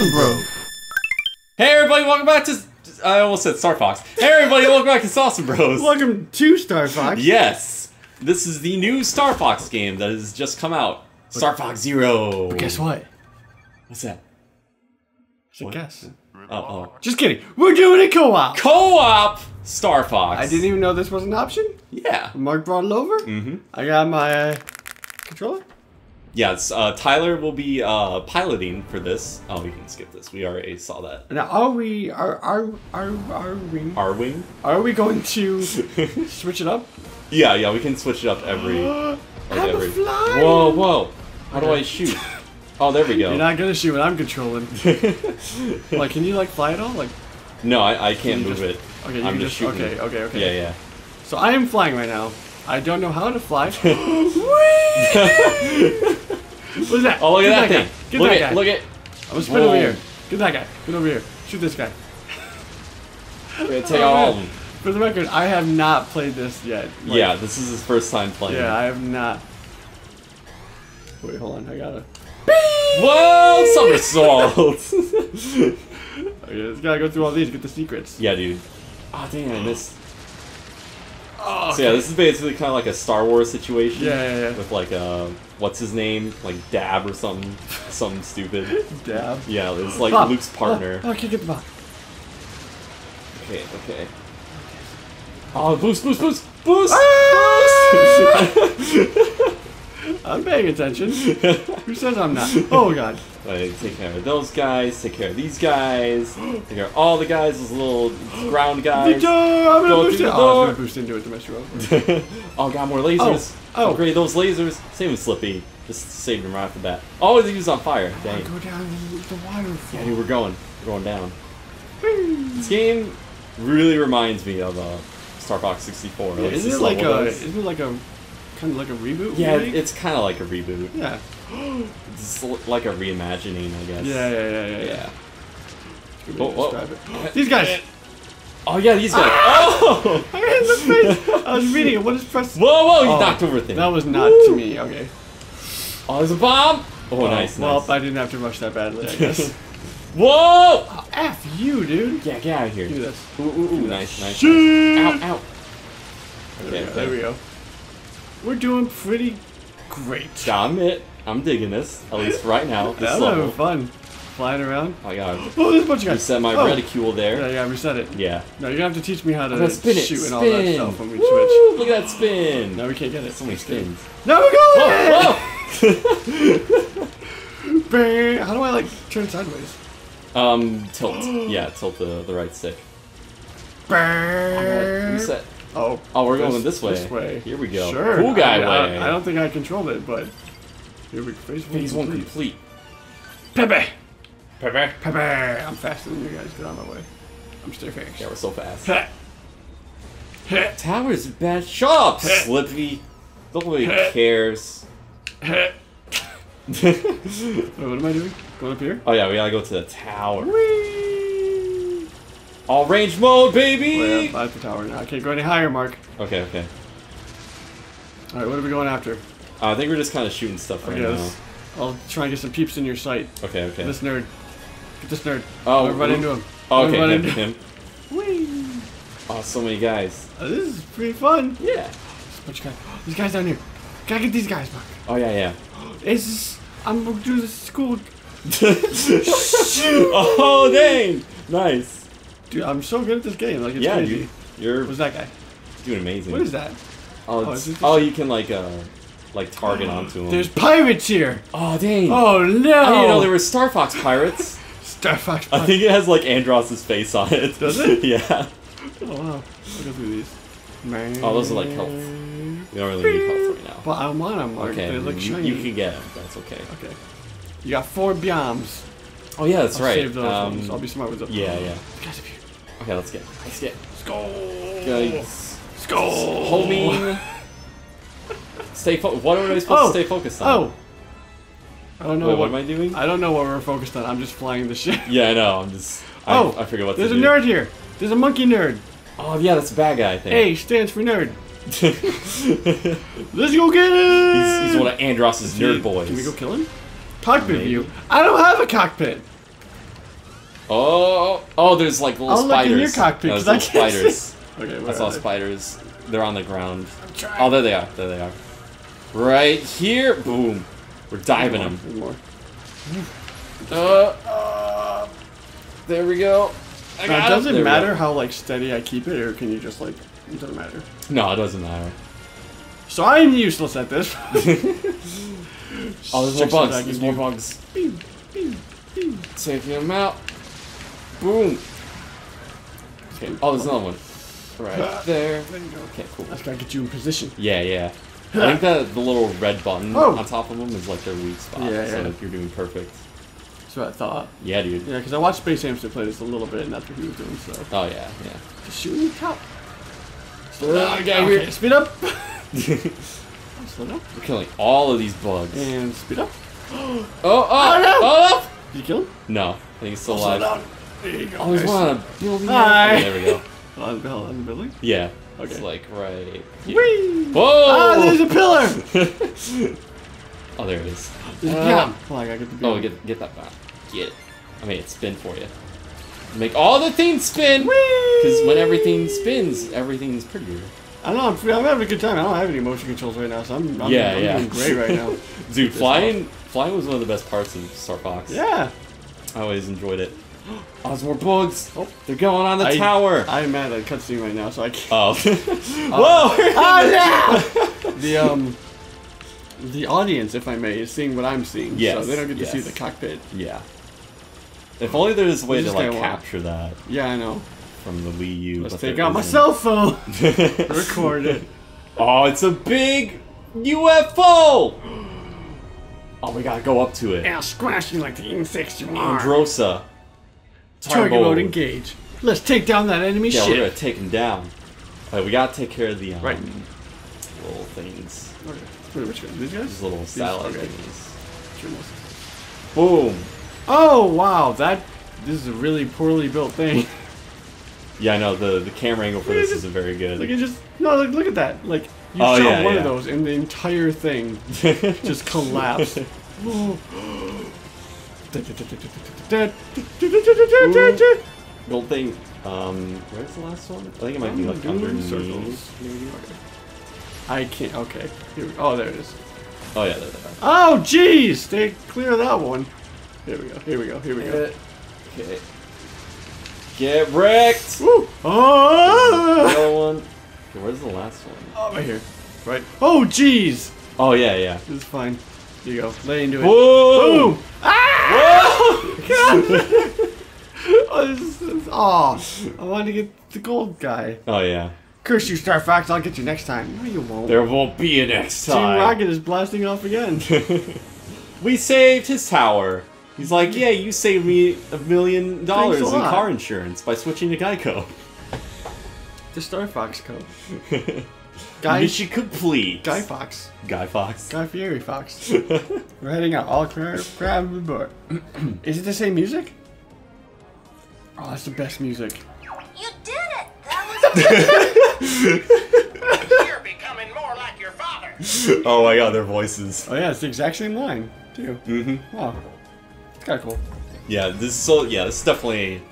Awesome Bros. Hey everybody, welcome back to. I almost said Star Fox. Hey everybody, welcome back to S'awesome Bros. Welcome to Star Fox. Yes, this is the new Star Fox game that has just come out. Star Fox Zero. Guess what? What's that? It's a guess. Oh, oh. Just kidding. We're doing a co-op. Co-op Star Fox. I didn't even know this was an option. Yeah. Mark brought it over. Mm-hmm. I got my uh, controller. Yes. Uh, Tyler will be uh, piloting for this. Oh, we can skip this. We already saw that. Now, are we are are are are we Arwing. are we going to switch it up? Yeah, yeah. We can switch it up every. Like every. a fly. Whoa, whoa. How do I shoot? Oh, there we go. You're not gonna shoot when I'm controlling. like, can you like fly at all? Like, no, I, I can't you move just- it. okay, you I'm can just just, shooting okay, okay, okay. Yeah, yeah. So I am flying right now. I don't know how to fly. What's that? Oh, look Get at that, guy. thing. Get look that at, guy. look at. I'm gonna spin over here. Get that guy. Get over here. Shoot this guy. We're gonna take out all of them. For the record, I have not played this yet. Like, Yeah, this is his first time playing. Yeah, I have not. Wait, hold on. I gotta. Whoa, somersault! Okay, just gotta go through all these to get the secrets. yeah, dude. Oh, dang, I missed. Oh, So yeah, this is basically kind of like a Star Wars situation. Yeah, yeah, yeah. With like uh, what's his name? Like Dab or something, something stupid. Dab. Yeah, it's like Bob. Luke's partner. Oh, oh, get. Okay, okay. Oh, boost, boost, boost, boost! I'm paying attention. Who says I'm not? Oh god. Like, take care of those guys, take care of these guys, take care of all the guys, those little ground guys. door! I'm gonna Go boost it. Oh, I was door. gonna boost into it to mess you up. oh, got more lasers. Oh, oh. Upgrade those lasers. Same with Slippy. Just saved him right off the bat. Oh, he was on fire. Dang. Go down the waterfall. Yeah, dude, we're going. We're going down. This game really reminds me of uh, Star Fox 64. Yeah, least isn't this it like a? Isn't it like a? Kind of like a reboot? Yeah, remake? it's kind of like a reboot. yeah. It's like a reimagining, I guess. Yeah, yeah, yeah, yeah, yeah. Yeah. Oh, oh. These guys. Oh yeah, these guys. Ah! Oh! I got in the face. I was reading it. What is press? Whoa, whoa! You Oh, knocked over thing. That was not Woo! to me. Okay. Oh, there's a bomb. Oh, nice, Well, nice. I didn't have to rush that badly. I guess. Whoa! oh, F you, dude. Yeah, get out of here. Do this. Ooh, ooh, ooh, nice, nice. Shit. nice. Ow, ow. There, we Okay, go, there we go. We're doing pretty great. Gotta admit, I'm digging this. At least right now. This was having fun. Flying around. I gotta Oh, there's a bunch of guys. reset my oh. reticule there. Yeah, yeah, reset it. Yeah. No, you're gonna have to teach me how to I'm spin it. shoot spin. and all that stuff when we Woo, switch. Look at that spin. No, we can't get it. so many spins. No, we're going! Whoa, How do I like turn sideways? um, tilt. Yeah, tilt the the right stick. Bang. Reset. Oh, Oh, we're going this way. This way. Here we go. Sure. Cool guy I, way. I, I don't think I controlled it, but here we phase one. Phase one complete. complete. Pepe. Pepe. Pepe. I'm faster than you guys. Get on my way. I'm still fast. Yeah, we're so fast. Heh. Heh. Towers bad. Shut up, Slippy. Nobody cares. Heh. Wait, what am I doing? Going up here? Oh yeah, we gotta go to the tower. Whee! All range mode, baby. up at the tower now. I can't go any higher, Mark. Okay, okay. All right, what are we going after? Uh, I think we're just kind of shooting stuff right Okay, now. I'll try and get some peeps in your sight. Okay, okay. This nerd. Get this nerd. Oh, I'll run into him. Oh, okay, run him, into him. Whee! Oh, so many guys. Oh, this is pretty fun. Yeah. Bunch of guys. These guys down here. Gotta get these guys, Mark. Oh yeah, yeah. Is this, I'm gonna do this school. oh dang! Nice. Dude, I'm so good at this game. Like it's yeah, crazy. dude. You're What's that guy? doing amazing. What is that? Oh, Oh, is oh, you can like uh, like target onto them. There's pirates here. Oh dang! Oh no! I didn't know there were Star Fox pirates. Star Fox. I think it has like Andross's face on it. Does it? yeah. Oh wow. I'll go through these. Man. Oh, those are like health. We don't really need health right now. But I want them. Okay, They look you, shiny. you can get them. That's okay. Okay. You got four biomes. Oh yeah, that's I'll right. save those Um, ones. I'll be smart with them. yeah, yeah. Guys up here. Okay, let's get. Let's get. Let's go. Guys, Let's go. homing. Stay fo- What are we supposed Oh. to stay focused on? Oh. I don't know Wait, what, what am I doing? I don't know what we're focused on. I'm just flying the ship. Yeah, I know. I'm just. I, Oh, I forget what There's a do. nerd here. There's a monkey nerd. Oh yeah, that's a bad guy. I think. A stands for nerd. Let's go get him. he's one of Andross's nerd boys. Can we go kill him? Cockpit Maybe. view. I don't have a cockpit. Oh, oh, there's like little I'll look spiders. in your cockpit, There's 'cause I little can't spiders. see. Okay, I saw are they? spiders. They're on the ground. trying. Oh, there they are. There they are. Right here. Boom. We're diving them. There's more. Uh, Uh, there we go. I now, got does him. it There we matter how like steady I keep it, or can you just like? It doesn't matter. No, it doesn't matter. So I'm useless at this. Oh, there's more bugs. I There's more do. bugs. Taking them out. Boom. Okay. Oh, there's another one. Right there. There you go. Okay, cool. That's gotta get you in position. Yeah, yeah. I think that the little red button Oh. on top of them is like their weak spot. Yeah, so yeah. like, you're doing perfect. That's what I thought. Yeah, dude. Yeah, because I watched Space Hamster play this a little bit, and that's what he was doing. So Oh yeah, yeah. just shooting the top. Slow down, down, get okay, here. Speed up. Slow down We're killing all of these bugs. and speed up. Oh, oh, Oh, no. oh! Did you kill him? No, I think he's still oh, Slow alive. down. There you go. Oh, he's Nice. one on a. Hi. Oh, there we go. On the, on the building. Yeah. Okay. It's like right. Here. Whee! Whoa! Ah, there's a pillar. oh, there it is. There's a Ah. I gotta get the Oh, beyond. get get that back. Get it. I made it spin for you. Make all the things spin. Whee! Because when everything spins, everything's prettier. I know, I'm, I'm having a good time. I don't have any motion controls right now, so I'm, I'm, Yeah, I'm yeah. doing great right now. Dude, flying flying was one of the best parts of Star Fox. yeah. I always enjoyed it. Oh, there's more bugs. Oh. They're going on the I- tower. I'm at a cutscene right now, so I can't. oh. Whoa! Oh no! the um, the audience, if I may, is seeing what I'm seeing. Yes, So they don't get to see the cockpit. yeah. If only there was a way to like capture that Yeah, I know. from the Wii U. Let's take out my isn't. cell phone. Record it. Oh, it's a big UFO! Oh, we gotta go up to it. I'll squash you like the insects you Androsa. Target mode engage. Let's take down that enemy Yeah, we're gonna take him down. Alright, we gotta take care of the um, Right. little things. Okay. Wait, which guy? These guys? These little satellite okay. thingies. Boom! Oh wow, that this is a really poorly built thing. Yeah, I know the the camera angle for Yeah, this just- isn't very good. Like it just no, look, look at that. Like you Oh, shot yeah, one yeah. of those, and the entire thing just collapsed. Gold thing. Um, where's the last one? I think it might be like underneath. circles. I can't. Okay. Here we, oh, there it is. Oh yeah, there they are. Oh, jeez! Stay clear of that one. Here we go. Here we go. Here we go. Okay. Get wrecked! Woo! The Oh! other one. Okay, where's the last one? oh, right here. Right. Oh, jeez! Oh yeah, yeah. This is fine. Here you go. Lay into it. Whoa! Boom! Ah! oh, this is, this oh, I wanted to get the gold guy. Oh yeah. Curse you, Star Fox. I'll get you next time. No, you won't. There won't be a next time. Team. Rocket is blasting off again. we saved his tower. He's like, yeah, you saved me a million dollars in lot. car insurance by switching to Geico. the Star Fox Co. Guy, Mission complete. Guy Fox. Guy Fox. Guy Fieri Fox. We're heading out. All clear. Grab the board. is it the same music? Oh, that's the best music. You did it! That was You're becoming more like your father. oh my god, their voices. Oh yeah, it's the exact same line too. Mm-hmm. Wow, it's kind of cool. Yeah, this is so yeah, this is definitely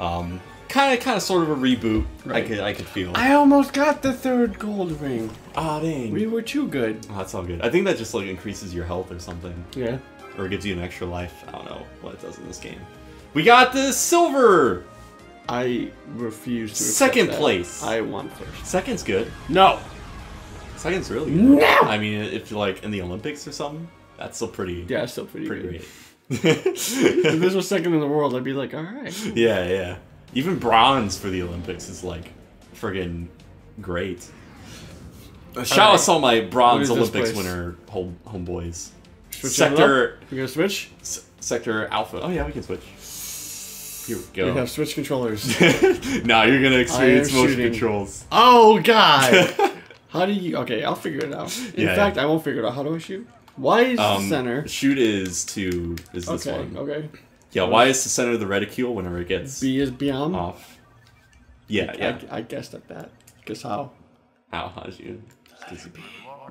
um kind of kind of sort of a reboot. Right. I could I could feel. I almost got the third gold ring. Ah dang. We were too good. Oh, that's all good. I think that just like increases your health or something, Yeah. or gives you an extra life. I don't know what it does in this game. We got the silver. I refuse to. Second that. place. I want first. Second's good. No. Second's really good. No. I mean, if you're like in the Olympics or something, that's still pretty. Yeah, it's still pretty, pretty good. great. If this was second in the world, I'd be like, all right. yeah, yeah. Even bronze for the Olympics is like friggin' great. Shout out Alright. to all my bronze Olympics winner home homeboys. Switch Sector up? We gonna switch? S- Sector Alpha. Oh yeah, we can switch. Here we go. We have switch controllers. now you're gonna experience motion shooting. controls. oh God. How do you? Okay, I'll figure it out. In Yeah, fact, yeah. I won't figure it out. How do I shoot? Why is the Um, center? Shoot is to is this Okay. one. Okay. Yeah, why is the center of the reticule whenever it gets B is beyond. off. Yeah, yeah. I, I guessed at that. Guess how? How? How'd you?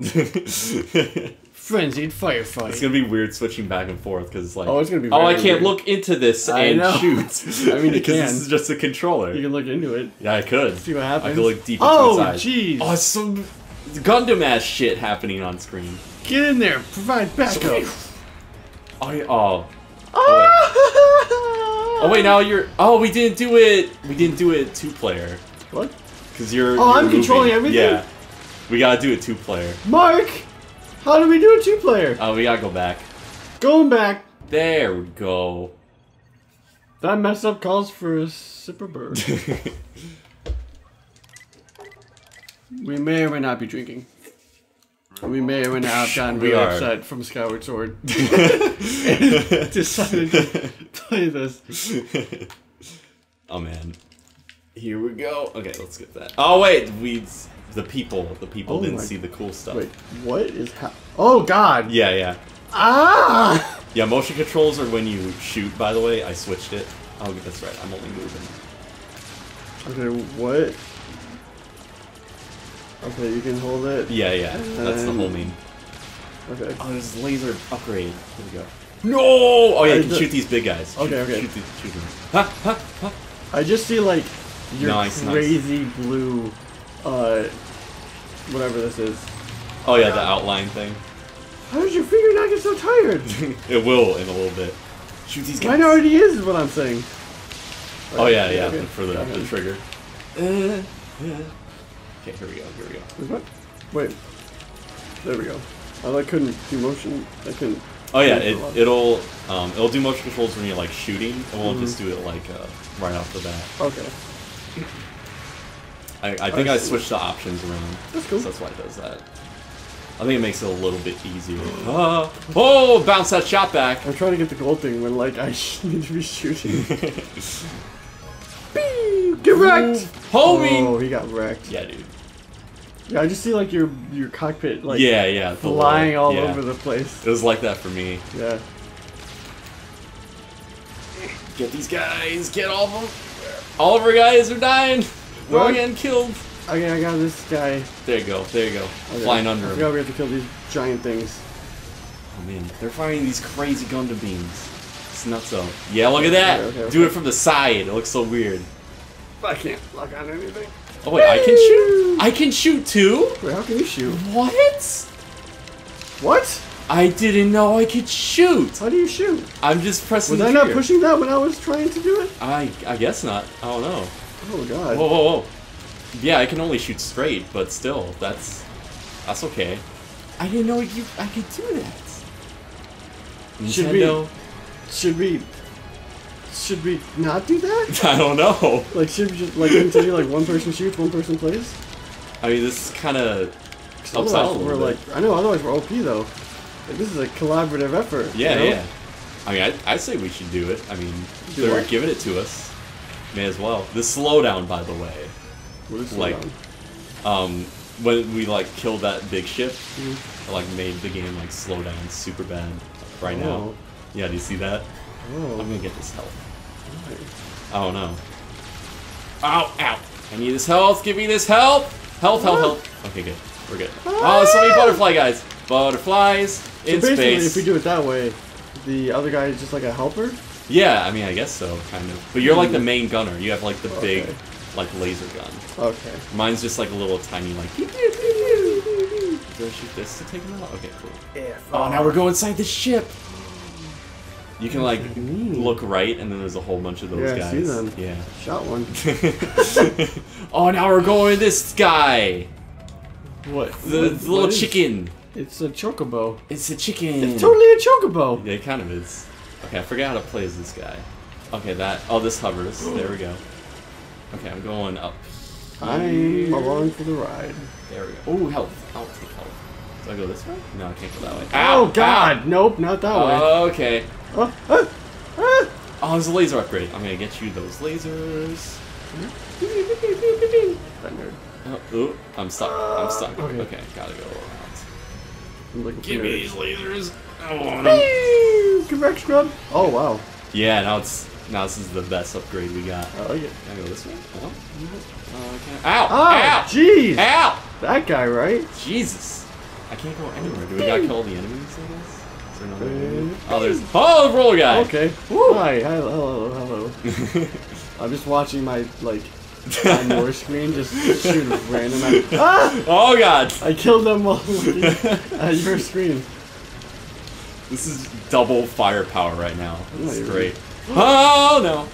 Frenzied firefight. It's gonna be weird switching back and forth because it's like, Oh, it's gonna be oh, I can't weird. look into this I and know. shoot. I mean, because this is just a controller. You can look into it. yeah, I could. See what I happens. could look deep into Oh, its eyes. jeez. Oh, it's some Gundam ass shit happening on screen. Get in there. Provide backup. Oh, yeah- oh. Oh wait. Uh, ah! Oh wait, now you're. Oh, we didn't do it. We didn't do it two player What? because you're. Oh, you're I'm controlling everything? Yeah, we gotta do it two player. Mark! How do we do a two player? Oh, we gotta go back. Going back. There we go. That mess up calls for a sip of bird. we may or may not be drinking. We may or may not have gotten really upset from Skyward Sword. Decided play this. oh man. Here we go. Okay, let's get that. Oh wait, we the people. The people Oh didn't my- see the cool stuff. Wait, what is ha- Oh god! Yeah, yeah. Ah! Yeah, motion controls are when you shoot, by the way. I switched it. Oh, that's right. I'm only moving. Okay, what? Okay, you can hold it. Yeah, yeah. That's the whole mean. Okay. Oh, there's laser upgrade. Here we go. No! Oh, yeah, I you can d- shoot these big guys. Okay, Shoot- okay. Shoot, these, shoot them. Ha, ha, ha. I just see like your Nice, nice. crazy blue, uh, whatever this is. Oh, yeah, the outline thing. How does your finger not get so tired? it will in a little bit. Shoot these guys. Mine already is, is what I'm saying. Oh, yeah, yeah, Okay. for the, the trigger. Uh, uh. Okay, here we go, here we go. What? Wait. There we go. Oh, I couldn't do motion. I couldn't. Oh yeah, it, it'll um, it'll do motion controls when you're like shooting. It won't Mm-hmm. just do it like uh, right off the bat. Okay. I, I think I I, switched the options around. That's cool. So that's why it does that. I think it makes it a little bit easier. Ah. oh, bounce that shot back. I'm trying to get the gold thing when like I need to be shooting. Get wrecked! Homie. Oh, he got wrecked. Yeah, dude. Yeah, I just see like your your cockpit like yeah, yeah. flying little- all yeah. over the place. It was like that for me. Yeah. Get these guys. Get all of them. All of our guys are dying. We're all getting killed. Okay, I got this guy. There you go. There you go. Okay. Flying under I him. we have to kill these giant things. Oh man, they're firing these crazy Gundam beams. It's nuts though. Yeah, look at that! Okay, okay, Do it from the side. It looks so weird. I can't lock on anything. Oh wait, I can shoot? I can shoot too? Wait, how can you shoot? What? What? I didn't know I could shoot. How do you shoot? I'm just pressing Was I not pushing that when I was trying to do it? I I guess not. I don't know. Oh god. Whoa, whoa, whoa. Yeah, I can only shoot straight, but still, that's that's okay. I didn't know you I could do that. Should we- Nintendo? Should we? Should we not do that? I don't know. Like, should we just like continue like one person shoots, one person plays? I mean, this is kind of helps out a Otherwise, we're like. I know. Otherwise, we're OP though. Like, this is a collaborative effort. you Yeah, know? yeah. I mean, I, I say we should do it. I mean, Do they're what? giving it to us. May as well. The slowdown, by the way. What is Like- going Um, when we like killed that big ship, Mhm. it, like made the game like slow down super bad right now. Oh. Yeah, do you see that? On? Oh. I'm gonna get this health. Oh no. Ow, ow. I need this health. Give me this health. Health, health, health. Okay, good. We're good. Oh, so many butterfly guys. Butterflies So in basically, space. if we do it that way, the other guy is just like a helper. Yeah, I mean, I guess so, kind of. But you're like the hmm. main gunner. You have like the big, like laser gun. Okay. Mine's just like a little tiny like. Do I shoot this to take him out? Okay, cool. Yeah. Oh, now we're going inside the ship. You can like What does that mean? look right, and then there's a whole bunch of those Yeah, I guys. see them. Yeah. Shot one. oh, now we're going this guy. What? The, What- the little what chicken. It's a chocobo. It's a chicken. It's totally a chocobo. Yeah, it kind of is. Okay, I forgot how to play as this guy. Okay, that. Oh, this hovers. There we go. Okay, I'm going up. I'm along for the ride. There we go. Oh, health. I'll take health. Do I go this way? No, I can't go that way. oh Ow, God! Nope, not that way. Okay. Oh, ah, ah. Oh, there's a laser upgrade. I'm gonna get you those lasers. That nerd. Oh, ooh, I'm stuck. I'm stuck. Okay. Okay, gotta go around. Give me these lasers. I want 'em. Hey, Correct scrub. Oh wow. Yeah, now it's now this is the best upgrade we got. I like it. Can I go this way? No. Uh, can I- Ow! Oh, Ow! jeez. Ow! That guy, right? Jesus. I can't go anywhere. Do we gotta kill all the enemies, I guess? Is there another enemy? Uh, Oh, there's. Oh, the roller guy! Okay. Hi. Hi. Hello. Hello. I'm just watching my like on your screen just shoot random. At, ah! oh, God! I killed them while looking at your screen. This is double firepower right now. This is great. Oh, no!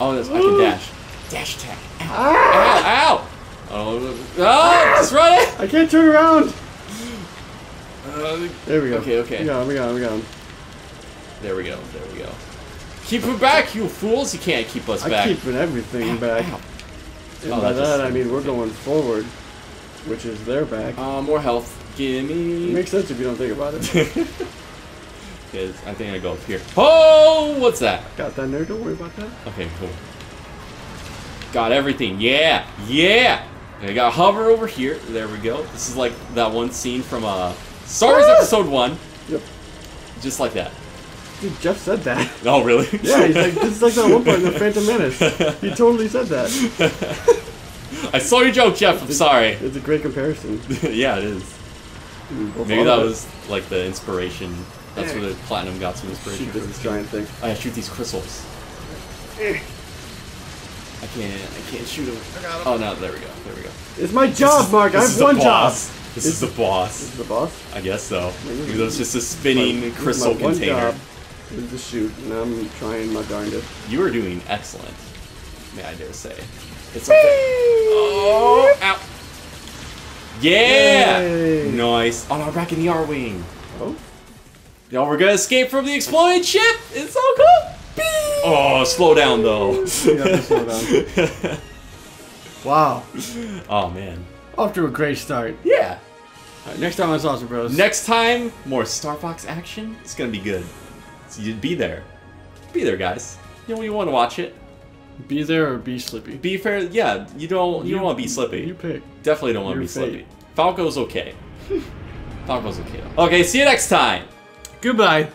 Oh, this, I can dash. Dash attack. Ow! Ow! Ow! Oh, oh, just run it! I can't turn around. Uh, There we go. Okay, okay. We got him. We got him. We got him. There we go, there we go. Keep it back, you fools! You can't keep us I'm back. keeping everything back. Ow. And Oh, by that that I mean we're going forward, which is their back. Uh, more health. Gimme. Makes sense if you don't think about it. Is I think I go up here. Oh, what's that? got that there. Don't worry about that. Okay, cool. Got everything. Yeah, yeah. I got hover over here. There we go. This is like that one scene from uh, Star Wars! Episode One. Yep. Just like that. Dude, Jeff said that. Oh, really? Yeah, he's like, this is like that one part in the Phantom Menace. He totally said that. I saw your joke, Jeff. I'm sorry. It's a great comparison. yeah, it is. Both Maybe that it. was like the inspiration. That's where the Platinum got some inspiration Shoot this this. giant thing. Oh, I gotta shoot these crystals. Eh. I can't. I can't shoot them. Oh no! There we go. There we go. It's my job, Mark. I have is the one job. This Is the This boss. is the boss. I guess so. Maybe Because it's just a spinning is crystal my one job is to shoot, and I'm trying my darndest. You are doing excellent. May I dare say? It's okay. Oh! Ow! Yeah! Yay. Nice. Oh, no, back in the Arwing. Oh? Y'all, we're gonna escape from the exploding ship. It's so cool. Oh, slow down though. you have to slow down. Wow, oh man. Off to a great start. Yeah. Right, next time on S'awesome Bros. Next time, more Star Fox action. It's gonna be good. So you'd be there. Be there, guys. You know you want to watch it. be there or be slippy. Be fair. Yeah, you don't. You, don't want to be slippy. You pick. Definitely don't want to be slippy. Falco's okay. Falco's okay. Though. Okay. See you next time. Goodbye.